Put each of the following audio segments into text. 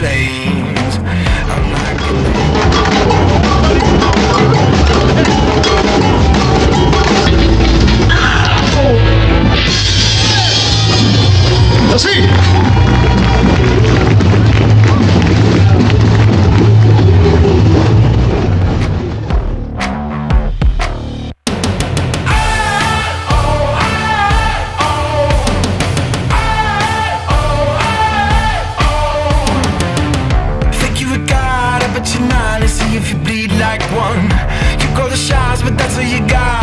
fan you got.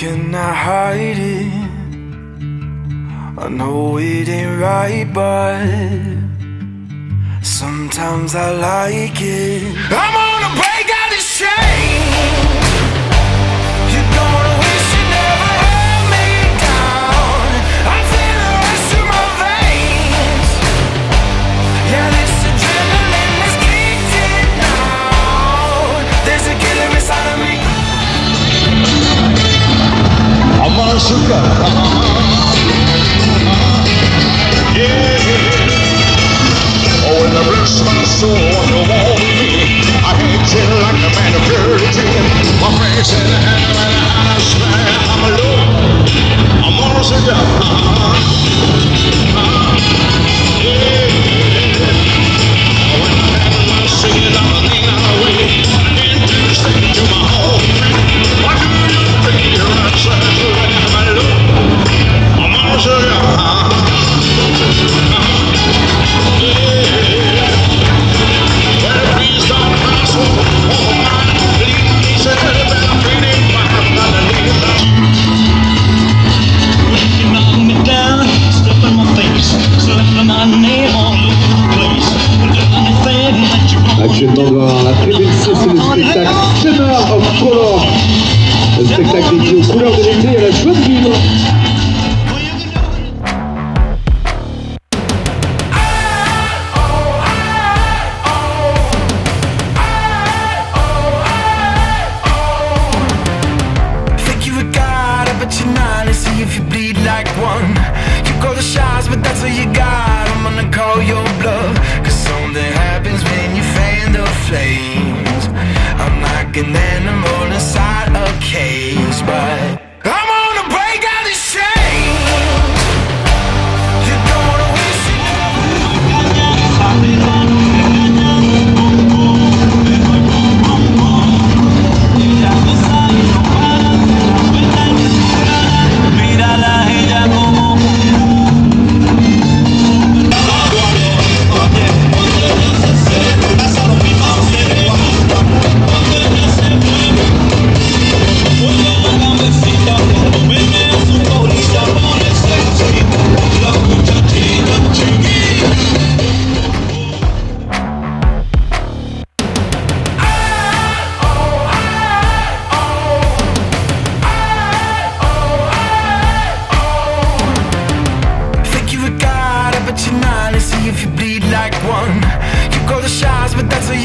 can I hide it? I know it ain't right, but sometimes I like it. Go. but that's all you got. I'm gonna call your bluff. Cause something happens when you fan the flame.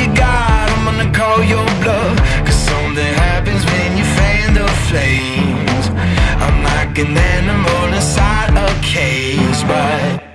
you got, I'm gonna call your bluff. Cause something happens when you fan the flames. I'm like an animal inside a cage, but